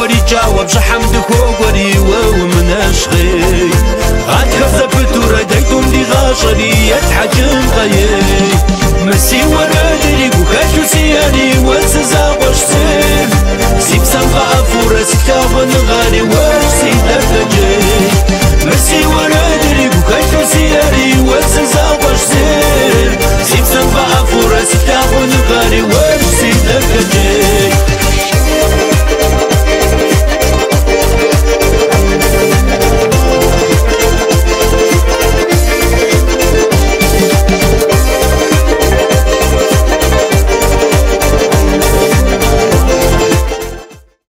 خوری چاوە شحمدك حەمد ومن وەوە منەشغێ غات خەزە پتورە دەیتم دیغاشەری یەت حەجم غەیێ مەسی وەرە دەری بووکەش و سیەری وەسەزا بەشسێ سیبسەم بە نغاری